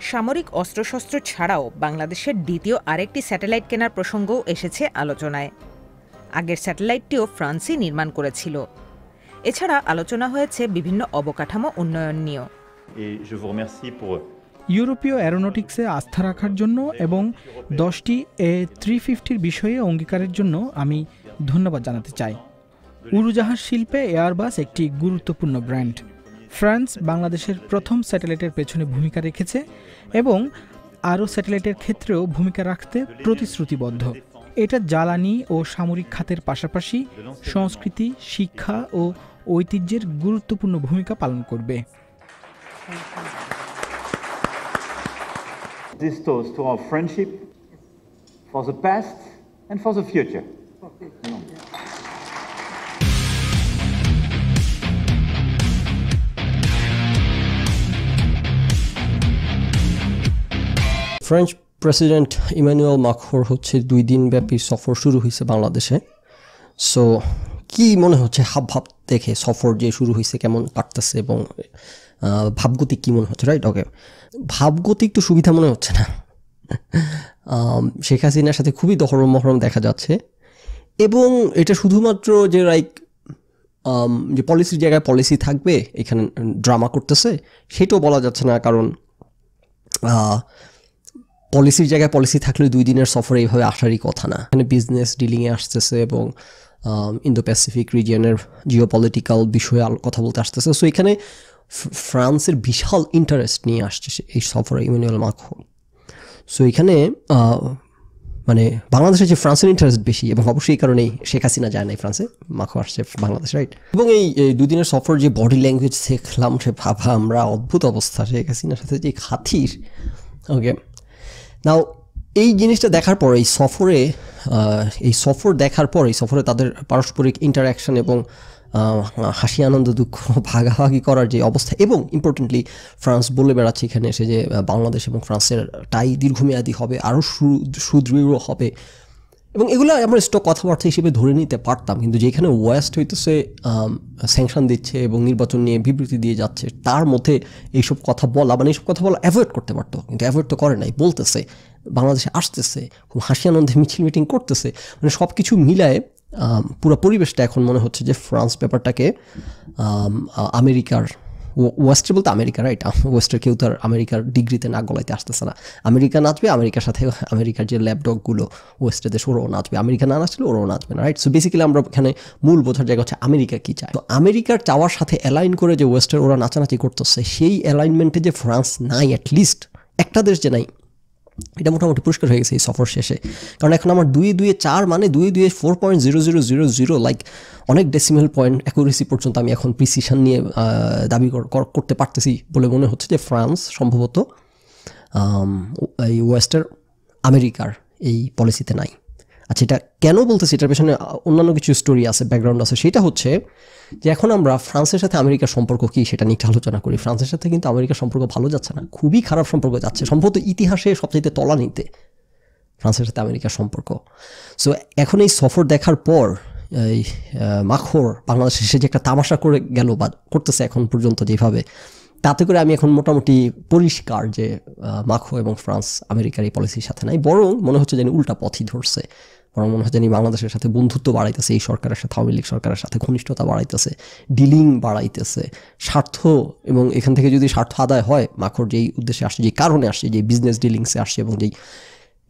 সামরিক অস্ত্রশস্ত্র ছাড়াও বাংলাদেশের দ্বিতীয় আরেকটি স্যাটেলাইট কেনার প্রসঙ্গও এসেছে আলোচনায়। আগের স্যাটেলাইটটিও ফ্রান্সই নির্মাণ করেছিল। এছাড়া আলোচনা হয়েছে বিভিন্ন অবকাঠামো উন্নয়ন নিয়েও। ইউরোপীয় অ্যারোনটিক্সে আস্থা রাখার জন্য এবং দশটি এ থ্রি ফিফটির বিষয়ে অঙ্গীকারের জন্য আমি ধন্যবাদ জানাতে চাই। উড়োজাহাজ শিল্পে এয়ারবাস একটি গুরুত্বপূর্ণ ব্র্যান্ড। ফ্রান্স বাংলাদেশের প্রথম স্যাটেলাইটের পেছনে ভূমিকা রেখেছে এবং আরও স্যাটেলাইটের ক্ষেত্রেও ভূমিকা রাখতে প্রতিশ্রুতিবদ্ধ এটা জ্বালানি ও সামরিক খাতের পাশাপাশি সংস্কৃতি, শিক্ষা ও ঐতিহ্যের গুরুত্বপূর্ণ ভূমিকা পালন করবে this toast to our friendship for the past and for the future. French president Emmanuel মাখোর হচ্ছে দুই দিন ব্যাপী সফর শুরু হয়েছে বাংলাদেশে। সো কি মনে হচ্ছে হাব ভাব দেখে সফর যে শুরু হয়েছে কেমন কাটতেছে এবং আহ, ভাবগতিক কি মনে হচ্ছে রাইট ওকে ভাবগতিক তো সুবিধা মনে হচ্ছে না। শেখ হাসিনার সাথে খুবই দহরম মহরম দেখা যাচ্ছে। এবং এটা শুধুমাত্র যে লাইক যে পলিসির জায়গায় পলিসি থাকবে এখানে ড্রামা করতেছে সেটাও বলা যাচ্ছে না। কারণ পলিসির জায়গায় পলিসি থাকলে দুই দিনের সফরে এইভাবে আসারই কথা না। এখানে বিজনেস ডিলিংয়ে আসতেছে এবং ইন্দো প্যাসিফিক রিজিয়নের জিও পলিটিক্যাল বিষয়ে কথা বলতে আসতেছে। সো এখানে ফ্রান্সের বিশাল ইন্টারেস্ট নিয়ে আসছে এই সফরে ইমানুয়েল মাখো সো এখানে মানে বাংলাদেশে যে ফ্রান্সের ইন্টারেস্ট বেশি এবং অবশ্যই এই কারণেই শেখ হাসিনা যায় নাই ফ্রান্সে, মাখো আসছে বাংলাদেশ রাইট এবং এই দুদিনের সফর যে বডি ল্যাঙ্গুয়েজ দেখলাম, সে ভাবা আমরা অদ্ভুত অবস্থা শেখ হাসিনার সাথে যে খাতির ওকে নাও এই জিনিসটা দেখার পর, এই সফরে এই সফর দেখার পর, এই সফরে তাদের পারস্পরিক ইন্টারাকশন এবং হাসি, আনন্দ, দুঃখ ভাগাভাগি করার যে অবস্থা এবং ইম্পর্টেন্টলি ফ্রান্স বলে বেড়াচ্ছে এখানে এসে যে বাংলাদেশ এবং ফ্রান্সের টাই দীর্ঘমেয়াদী হবে, আরও সুদৃঢ় হবে। এবং এগুলো আমরা স্টক কথাবার্তা হিসেবে ধরে নিতে পারতাম, কিন্তু যেখানে ওয়েস্ট হইতেছে স্যাংশন দিচ্ছে এবং নির্বাচন নিয়ে বিবৃতি দিয়ে যাচ্ছে, তার মধ্যে এইসব কথা বলা মানে এইসব কথা বলা অ্যাভয়েড করতে পারতো, কিন্তু অ্যাভয়েড তো করে নাই, বলতেছে, বাংলাদেশে আসতেছে, খুব হাসি আনন্দে মিছিল মিটিং করতেছে মানে সব কিছু মিলায় পুরো পরিবেশটা এখন মনে হচ্ছে যে ফ্রান্স আ- আমেরিকার ওয়েস্টে বলতে আমেরিকা রাইট ওয়েস্টের কেউ তো আর আমেরিকার ডিগ্রিতে না গলাইতে আসতেছে না। আমেরিকা নাচবে, আমেরিকার সাথে আমেরিকার যে ল্যাপটপগুলো ওয়েস্টের দেশ ওরাও নাচবে। আমেরিকা না নাচলে ওরাও নাচবে না রাইট সো বেসিক্যালি আমরা এখানে মূল বোঝার জায়গা হচ্ছে আমেরিকা কী চায়। তো আমেরিকার চাওয়ার সাথে অ্যালাইন করে যে ওয়েস্টের ওরা নাচানাচি করতেছে, সেই অ্যালাইনমেন্টে যে ফ্রান্স নাই অ্যাটলিস্ট একটা দেশ যে নাই এটা মোটামুটি পুরস্কার হয়ে গেছে এই সফর শেষে। কারণ এখন আমার দুই দুয়ে চার মানে দুই দুয়ে four point zero zero zero zero like অনেক ডেসিমেল পয়েন্ট অ্যাকুরেসি পর্যন্ত আমি এখন প্রিসিশন নিয়ে দাবি কর- কর- করতে পারতেছি বলে মনে হচ্ছে যে ফ্রান্স সম্ভবত এই ওয়েস্টার আমেরিকার এই পলিসিতে নাই। আচ্ছা এটা কেন বলতেছি? এটার পেছনে অন্যান্য কিছু স্টোরি আছে ব্যাকগ্রাউন্ড আছে। সেটা হচ্ছে যে এখন আমরা ফ্রান্সের সাথে আমেরিকার সম্পর্ক কী, সেটা নিয়ে আলোচনা করি। ফ্রান্সের সাথে কিন্তু আমেরিকার সম্পর্ক ভালো যাচ্ছে না, খুবই খারাপ সম্পর্ক যাচ্ছে। সম্ভবত ইতিহাসে সবচাইতে তলা নিতে ফ্রান্সের সাথে আমেরিকার সম্পর্ক। সো এখন এই সফর দেখার পর, এই মাখর বাংলাদেশে এসে যে একটা তামাশা করে গেল বা করতেছে এখন পর্যন্ত যেভাবে, তাতে করে আমি এখন মোটামুটি পরিষ্কার যে মাখো এবং ফ্রান্স আমেরিকার এই পলিসির সাথে নাই। বরং মনে হচ্ছে যেন উল্টা পথই ধরছে। বরং মনে হচ্ছে যেন বাংলাদেশের সাথে বন্ধুত্ব বাড়াইতেছে, এই সরকারের সাথে, আওয়ামী লীগ সরকারের সাথে, ঘনিষ্ঠতা বাড়াইতেছে ডিলিং বাড়াইতেছে, স্বার্থ এবং এখান থেকে যদি স্বার্থ আদায় হয়, মাখর যেই উদ্দেশ্যে আসছে, যেই কারণে আসছে, যেই বিজনেস ডিলিংসে আসছে এবং যেই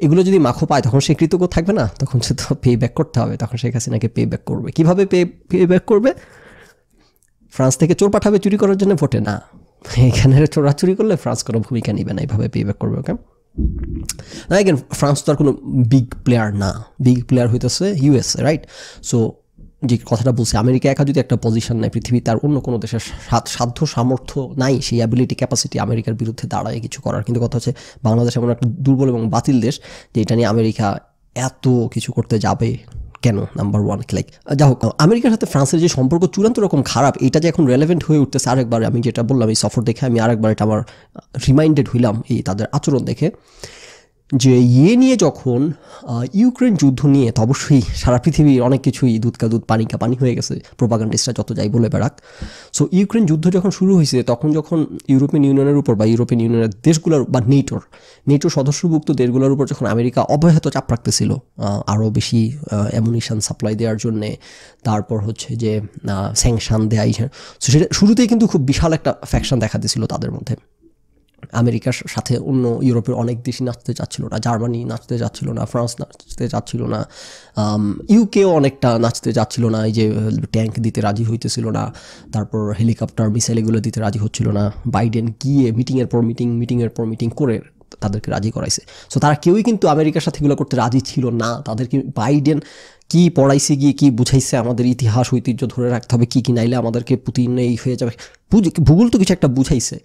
এগুলো যদি মাখো পায়, তখন সে কৃতজ্ঞ থাকবে না? তখন সে তো পে ব্যাক করতে হবে। তখন শেখ হাসিনাকে পে ব্যাক করবে। কীভাবে পে পে ব্যাক করবে? ফ্রান্স থেকে চোর পাঠাবে চুরি করার জন্য? ভোটে না। এখানে চোরা চুরি করলে ফ্রান্স কোনো ভূমিকা নিবে না। এইভাবে পে ব্যাক করবে ওকে না এগেন ফ্রান্স তো আর কোনো বিগ প্লেয়ার না। বিগ প্লেয়ার হইতেছে ইউএসএ রাইট সো যে কথাটা বলছি, আমেরিকা একা যদি একটা পজিশন নেয় পৃথিবী তার অন্য কোনো দেশের সাধ- সাধ্য সামর্থ্য নাই, সেই অ্যাবিলিটি ক্যাপাসিটি আমেরিকার বিরুদ্ধে দাঁড়ায় কিছু করার। কিন্তু কথা হচ্ছে, বাংলাদেশ এমন একটা দুর্বল এবং বাতিল দেশ যে এটা নিয়ে আমেরিকা এত কিছু করতে যাবে। কেন নাম্বার ওয়ান লাইক যা হোক, আমেরিকার সাথে ফ্রান্সের যে সম্পর্ক চূড়ান্ত রকম খারাপ, এটা যে এখন রেলেভেন্ট হয়ে উঠতেছে আরেকবার, আমি যেটা বললাম, এই সফর দেখে আমি আরেকবার এটা আমার রিমাইন্ডেড হইলাম, এই তাদের আচরণ দেখে। যে ইয়ে নিয়ে যখন ইউক্রেন যুদ্ধ নিয়ে তো অবশ্যই সারা পৃথিবীর অনেক কিছুই দুধ কা দুধ পানি কা পানি হয়ে গেছে প্রোপাগান্ডিস্টরা যত যাই বলে বেড়াক। সো ইউক্রেন যুদ্ধ যখন শুরু হয়েছে, তখন যখন ইউরোপিয়ান ইউনিয়নের উপর বা ইউরোপিয়ান ইউনিয়নের দেশগুলোর, বা নেটোর নেটোর সদস্যভুক্ত দেশগুলোর উপর যখন আমেরিকা অব্যাহত চাপ রাখতেছিল আরও বেশি অ্যামুনিশন সাপ্লাই দেওয়ার জন্যে, তারপর হচ্ছে যে স্যাংশন দেয়া সো সেটা শুরুতেই কিন্তু খুব বিশাল একটা ফ্যাকশন দেখা দিয়েছিল তাদের মধ্যে। আমেরিকার সাথে অন্য ইউরোপের অনেক দেশই নাচতে চাচ্ছিল না। জার্মানি নাচতে চাচ্ছিল না, ফ্রান্স নাচতে চাচ্ছিল না ইউকেও অনেকটা নাচতে চাচ্ছিল না। এই যে ট্যাঙ্ক দিতে রাজি হইতেছিল না, তারপর হেলিকপ্টার, মিসাইল এগুলো দিতে রাজি হচ্ছিল না। বাইডেন গিয়ে মিটিংয়ের পর মিটিং, মিটিংয়ের পর মিটিং করে তাদেরকে রাজি করাইছে। সো তারা কেউই কিন্তু আমেরিকার সাথে এগুলো করতে রাজি ছিল না। তাদেরকে বাইডেন কি পড়াইছে, গিয়ে কি বুঝাইছে, আমাদের ইতিহাস, ঐতিহ্য ধরে রাখতে হবে, কী কী নাইলে আমাদেরকে পুতিন এই হয়ে যাবে। ভূগোল তো কিছু একটা বুঝাইছে।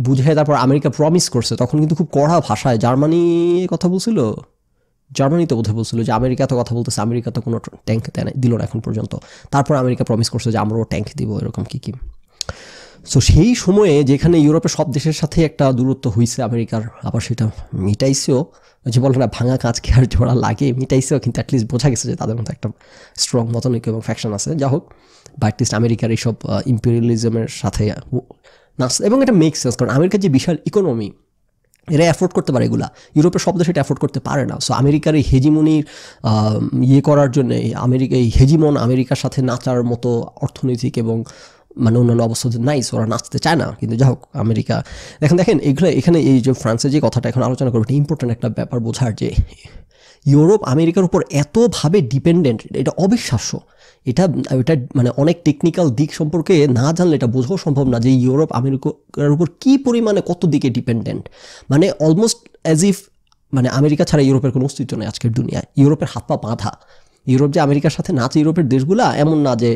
বুঝে তারপর আমেরিকা প্রমিস করছে, তখন কিন্তু খুব কড়া ভাষায় জার্মানি কথা বলছিল? জার্মানি তো বোধহয় বলছিল যে আমেরিকা তো কথা বলতেছে, আমেরিকা তো কোনো ট্যাঙ্ক দেয় না- দিল না এখন পর্যন্ত। তারপর আমেরিকা প্রমিস করছে যে আমরাও ট্যাঙ্ক দিব, এরকম কি কি। সো সেই সময়ে যেখানে ইউরোপের সব দেশের সাথে একটা দূরত্ব হয়েছে আমেরিকার, আবার সেটা মিটাইছেও, যে বলে না, ভাঙা কাঁচকে আর জোড়া লাগে, মিটাইছেও, কিন্তু অ্যাটলিস্ট বোঝা গেছে যে তাদের মধ্যে একটা স্ট্রং মতনৈক্য এবং ফ্যাকশন আছে। যা হোক বা অ্যাটলিস্ট আমেরিকার এইসব ইম্পেরিয়ালিজমের সাথে এবং এটা মেক সেন্স কারণ আমেরিকার যে বিশাল ইকোনমি এরা অ্যাফোর্ড করতে পারে এগুলা। ইউরোপের সব দেশ এটা অ্যাফোর্ড করতে পারে না। সো আমেরিকার এই হেজিমনির ইয়ে করার জন্য, আমেরিকা, এই হেজিমন আমেরিকার সাথে নাচার মতো অর্থনৈতিক এবং মানে অন্যান্য অবস্থাতে নাই ওরা নাচতে চায় না। কিন্তু যাই হোক, আমেরিকা দেখেন দেখেন, এগুলো, এখানে এই যে ফ্রান্সের যে কথাটা এখন আলোচনা করব, এটা ইম্পর্টেন্ট একটা ব্যাপার বোঝার যে, ইউরোপ আমেরিকার উপর এতভাবে ডিপেন্ডেন্ট এটা অবিশ্বাস্য। এটা এটা মানে অনেক টেকনিক্যাল দিক সম্পর্কে না জানলে এটা বোঝাও সম্ভব না যে ইউরোপ, আমেরিকার উপর কী পরিমাণে কত দিকে ডিপেন্ডেন্ট মানে অলমোস্ট অ্যাজ ইফ মানে আমেরিকা ছাড়া ইউরোপের কোনো অস্তিত্ব নেই আজকের দুনিয়ায়। ইউরোপের হাত পা বাঁধা। ইউরোপ যে আমেরিকার সাথে নাচে ইউরোপের দেশগুলা, এমন না যে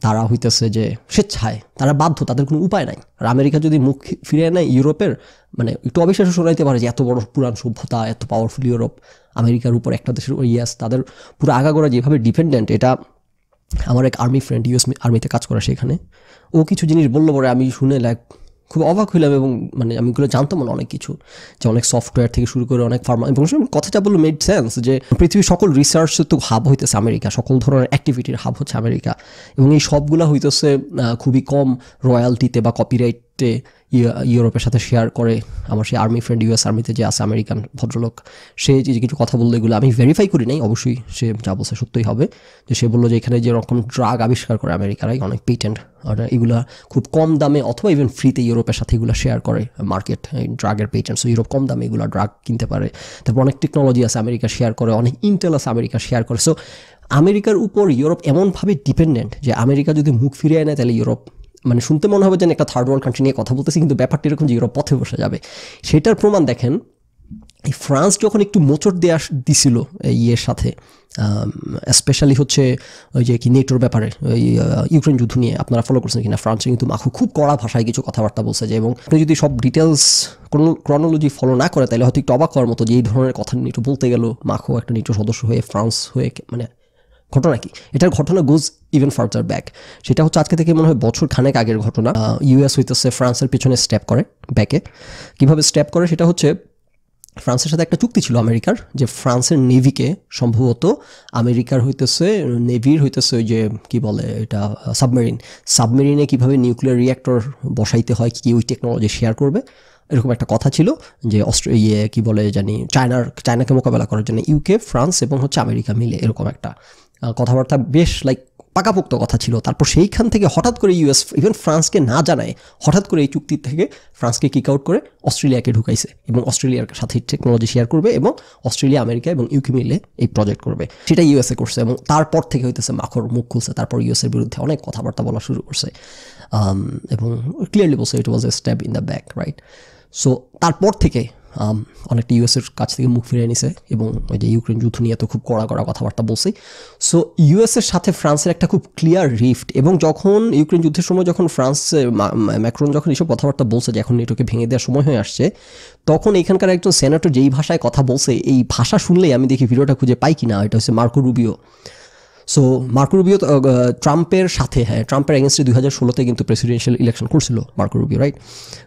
তারা হইতেছে যে স্বেচ্ছায়। তারা বাধ্য, তাদের কোনো উপায় নাই। আর আমেরিকা যদি মুখ ফিরিয়ে নেয় ইউরোপের মানে একটু অবিশ্বাস শোনাইতে পারে যে এত বড় পুরান সভ্যতা, এত পাওয়ারফুল ইউরোপ, আমেরিকার উপর একটা দেশের ইয়াস তাদের পুরো আগাগোড়া যেভাবে ডিপেন্ডেন্ট এটা আমার এক আর্মি ফ্রেন্ড ইউএস আর্মিতে কাজ করা সেখানে। ও কিছু জিনিস বলল, পরে আমি শুনে লাইক খুব অবাক হইলাম এবং মানে আমি এগুলো জানতাম না অনেক কিছু। যে অনেক সফটওয়্যার থেকে শুরু করে অনেক ফার্মা কথাটা বলল মেড সেন্স যে পৃথিবীর সকল রিসার্চ তো হাব হইতেছে আমেরিকা, সকল ধরনের অ্যাক্টিভিটির হাব হচ্ছে আমেরিকা। এবং এই সবগুলো হইতেছে খুবই কম রয়্যালটিতে বা কপিরাইটে ইউরোপের সাথে শেয়ার করে আমার সেই আর্মি ফ্রেন্ড ইউএস আর্মিতে যে আছে আমেরিকান ভদ্রলোক, সে যে কিছু কথা বলল এগুলো আমি ভেরিফাই করি নাই, অবশ্যই সে যা বলছে সত্যই হবে। যে সে বলল যে এখানে যেরকম ড্রাগ আবিষ্কার করে আমেরিকারাই অনেক পেটেন্ট আর এগুলা খুব কম দামে অথবা ইভেন ফ্রিতে ইউরোপের সাথে এগুলো শেয়ার করে মার্কেট ড্রাগের পেটেন্ট সো ইউরোপ কম দামে এগুলো ড্রাগ কিনতে পারে। তারপর অনেক টেকনোলজি আছে আমেরিকা শেয়ার করে, অনেক ইন্টেল আছে আমেরিকা শেয়ার করে। সো আমেরিকার উপর ইউরোপ এমনভাবে ডিপেন্ডেন্ট যে আমেরিকা যদি মুখ ফিরিয়ে নেয় তাহলে ইউরোপ মানে শুনতে মনে হবে যেন একটা থার্ড ওয়ার্ল্ড কান্ট্রি নিয়ে কথা বলতেছি, কিন্তু ব্যাপারটা এরকম যে ইউরোপ পথে বসে যাবে। সেটার প্রমাণ দেখেন, এই ফ্রান্স যখন একটু মোচড় দেওয়া দিছিল ইয়ের সাথে স্পেশালি হচ্ছে ওই যে কি নেটোর ব্যাপারে, ওই ইউক্রেন যুদ্ধ নিয়ে, আপনারা ফলো করছেন কিনা? ফ্রান্সে কিন্তু মাখু খুব কড়া ভাষায় কিছু কথাবার্তা বলছে যে, এবং আপনি যদি সব ডিটেলস ক্রনোলজি ফলো না করে, তাহলে হয়তো একটু অবাক হওয়ার মতো যে এই ধরনের কথা নেটো বলতে গেল মাখু একটা নেটো সদস্য হয়ে, ফ্রান্স হয়ে মানে ঘটনা কি? এটার ঘটনা গোজ ইভেন ফার্দার ব্যাক সেটা হচ্ছে আজকে থেকে মনে হয় বছর খানেক আগের ঘটনা। ইউএস হইতেছে, ফ্রান্সের পিছনে স্টেপ করে ব্যাকে কীভাবে স্টেপ করে? সেটা হচ্ছে ফ্রান্সের সাথে একটা চুক্তি ছিল আমেরিকার, যে ফ্রান্সের নেভিকে সম্ভবত আমেরিকার হইতেছে, নেভির হইতেছে ওই যে, কি বলে এটা সাবমেরিন সাবমেরিনে কীভাবে নিউক্লিয়ার রিয়াক্টর বসাইতে হয়, কি ওই টেকনোলজি শেয়ার করবে? এরকম একটা কথা ছিল, যে অস্ট্রে ইয়ে কী বলে জানি, চায়নার, চায়নাকে মোকাবেলা করার জন্য ইউকে ফ্রান্স এবং হচ্ছে আমেরিকা মিলে, এরকম একটা। কথাবার্তা বেশ লাইক পাকাপোক্ত কথা ছিল। তারপর সেইখান থেকে হঠাৎ করে ইউএস ইভেন ফ্রান্সকে না জানায়, হঠাৎ করে এই চুক্তি থেকে ফ্রান্সকে কিক আউট করে অস্ট্রেলিয়াকে ঢুকাইছে এবং অস্ট্রেলিয়ার সাথে টেকনোলজি শেয়ার করবে এবং অস্ট্রেলিয়া, আমেরিকা এবং ইউকে মিলে এই প্রজেক্ট করবে। সেটা ইউএসএ করছে এবং তারপর থেকে হইতেছে মাখর মুখ খুলছে। তারপর ইউএসের বিরুদ্ধে অনেক কথাবার্তা বলা শুরু করছে। এবং ক্লিয়ারলি বলছে it was a step in the back right so তারপর থেকে অনেকটা ইউএসের কাছ থেকে মুখ ফিরিয়ে নিছে এবং ওই যে ইউক্রেন যুদ্ধ নিয়ে তো খুব কড়া কড়া কথাবার্তা বলছে। সো ইউএসের সাথে ফ্রান্সের একটা খুব ক্লিয়ার রিফট এবং যখন ইউক্রেন যুদ্ধের সময় যখন ফ্রান্স ম্যাক্রন যখন এইসব কথাবার্তা বলছে যে এখন নেটোকে ভেঙে দেওয়ার সময় হয়ে আসছে, তখন এখানকার একজন সেনেটর যেই ভাষায় কথা বলছে, এই ভাষা শুনলেই আমি দেখি ভিডিওটা খুঁজে পাই কিনা, এটা হচ্ছে Marco Rubio. So Marco Rubio ট্রাম্পের সাথে হ্যাঁ ট্রাম্পের এগেনস্টে দুই হাজার ষোলোতে কিন্তু প্রেসিডেন্সিয়াল ইলেকশন করছিল মার্কো রুবিও রাইট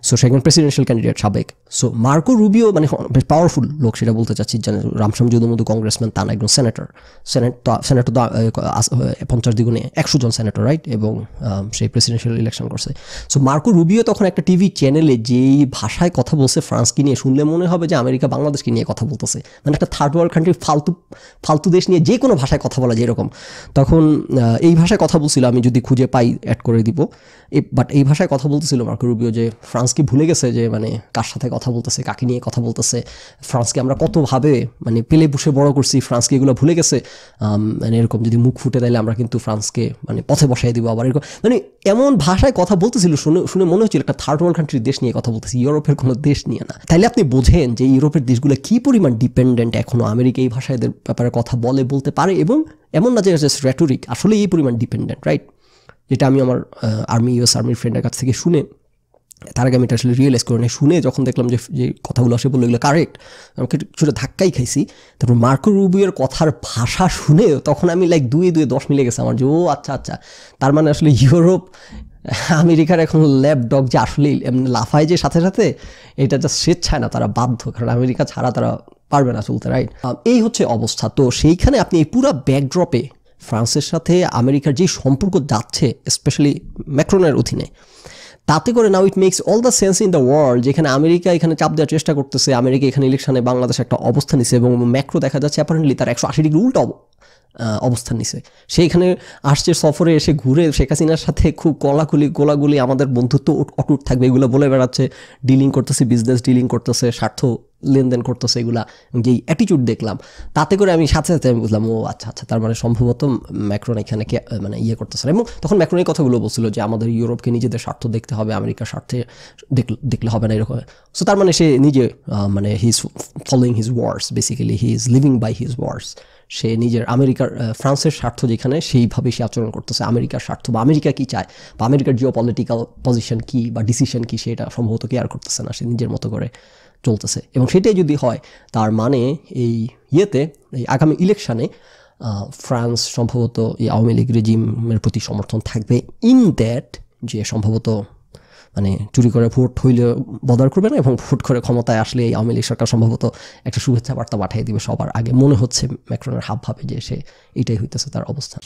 সো সেখানে প্রেসিডেন্সিয়াল ক্যান্ডিডেট সাবেক। সো মার্কো রুবিও মানে বেশ পাওয়ারফুল লোক, সেটা বলতে চাচ্ছি জানেন রামসাম যদুমধু কংগ্রেসম্যান তা না, একজন সেনেটর সেনেট সেনেটর পঞ্চাশ দ্বিগুণে একশো জন সেনেটর রাইট এবং সেই প্রেসিডেন্সিয়াল ইলেকশন করছে। সো মার্কো রুবিও তখন একটা টিভি চ্যানেলে যেই ভাষায় কথা বলছে, ফ্রান্সকে নিয়ে, শুনলে মনে হবে যে আমেরিকা বাংলাদেশকে নিয়ে কথা বলতেছে। মানে একটা থার্ড ওয়ার্ল্ড কান্ট্রি ফালতু ফালতু দেশ নিয়ে যে কোনো ভাষায় কথা বলা যেরকম তখন এই ভাষায় কথা বলছিল, আমি যদি খুঁজে পাই অ্যাড করে দিব। বাট এই ভাষায় কথা বলতেছিল মার্কো রুবিও যে, ফ্রান্স কি ভুলে গেছে যে মানে কার সাথে কথা বলতেছে, কাকে নিয়ে কথা বলতেছে? ফ্রান্সকে আমরা কতভাবে মানে পেলে বসে বড় করছি ফ্রান্সকে এগুলো ভুলে গেছে? মানে এরকম যদি মুখ ফুটে, তাইলে আমরা কিন্তু ফ্রান্সকে মানে পথে বসাই দিব আবার, এরকম। মানে এমন ভাষায় কথা বলতেছিল, শুনে শুনে মনে হচ্ছিল একটা থার্ড ওয়ার্ল্ড কান্ট্রির দেশ নিয়ে কথা বলতেছি, ইউরোপের কোনো দেশ নিয়ে না। তাইলে আপনি বোঝেন যে, ইউরোপের দেশগুলো কি পরিমাণ ডিপেন্ডেন্ট এখনও? আমেরিকা এই ভাষায় এদের ব্যাপারে কথা বলে, বলতে পারে, এবং এমন না যে জাস্ট র্যাটোরিক আসলে এই পরিমাণ ডিপেন্ডেন্ট রাইট যেটা আমি আমার আর্মি ইউএস আর্মির ফ্রেন্ডের কাছ থেকে শুনে, তার আগে আমি এটা আসলে রিয়েলাইজ করে নাই শুনে যখন দেখলাম যে যে কথাগুলো আসে বলল, এগুলো কারেক্ট আমাকে কিছুটা ধাক্কাই খাইছি। তারপর মার্কো রুবিওর কথার ভাষা শুনে তখন আমি লাইক দুয়ে দুয়ে দশ মিলে গেছে আমার যে, ও আচ্ছা আচ্ছা। তার মানে আসলে ইউরোপ, আমেরিকার এখন ল্যাব ডগ যে আসলেই লাফায় যে সাথে সাথে, এটা যা স্বেচ্ছায় না, তারা বাধ্য। কারণ আমেরিকা ছাড়া তারা পারবে না চলতে রাইট এই হচ্ছে অবস্থা। তো সেইখানে আপনি এই পুরো ব্যাকড্রপে ফ্রান্সের সাথে আমেরিকার যে সম্পর্ক যাচ্ছে স্পেশালি ম্যাক্রোনের অধীনে, তাতে করে now it makes all the sense in the world যেখানে আমেরিকা এখানে চাপ দেওয়ার চেষ্টা করতেছে, আমেরিকা এখানে ইলেকশনে বাংলাদেশ একটা অবস্থা নিছে এবং ম্যাক্রো দেখা যাচ্ছে অ্যাপারেন্টলি তার একশো আশি ডিগ্রি উল্টো অবস্থান নিছে। সেইখানে আসছে সফরে, এসে ঘুরে শেখ হাসিনার সাথে খুব কলাকুলি, গোলাগুলি, আমাদের বন্ধুত্ব অটুট থাকবে, এগুলো বলে বেড়াচ্ছে। ডিলিং করতেছে বিজনেস ডিলিং করতেছে, স্বার্থ লেনদেন করতেছে, এগুলা যেই অ্যাটিটিউড দেখলাম। তাতে করে আমি, সাথে সাথে আমি বুঝলাম, ও আচ্ছা আচ্ছা তার মানে সম্ভবত ম্যাক্রন এখানে মানে ইয়ে করতেছে এবং তখন ম্যাক্রন এই কথাগুলো বলছিল যে, আমাদের ইউরোপকে নিজেদের স্বার্থ দেখতে হবে, আমেরিকার স্বার্থে দেখলে- দেখলে হবে না এরকম। সো তার মানে সে নিজে মানে he is following his words basically he is living by his words সে নিজের আমেরিকার ফ্রান্সের স্বার্থ যেখানে সেইভাবে সে আচরণ করতেছে। আমেরিকার স্বার্থ বা আমেরিকা কী চায় বা আমেরিকার জিও পলিটিক্যাল পজিশন কী বা ডিসিশন কী, সেটা সম্ভবত কেয়ার করতেছে না। সে নিজের মতো করে চলতেছে। এবং সেটাই যদি হয়, তার মানে এই ইয়েতে, এই আগামী ইলেকশানে ফ্রান্স সম্ভবত এই আওয়ামী লীগ রেজিমের প্রতি সমর্থন থাকবে। ইন দ্যাট যে সম্ভবত মানে চুরি করে ভোট হইলে বদার করবে না এবং ভোট করে ক্ষমতায় আসলে এই আওয়ামী লীগ সরকার সম্ভবত একটা শুভেচ্ছা বার্তা পাঠিয়ে দিবে সবার আগে। মনে হচ্ছে ম্যাক্রনের হাব ভাবে যে সে এটাই হইতেছে তার অবস্থান।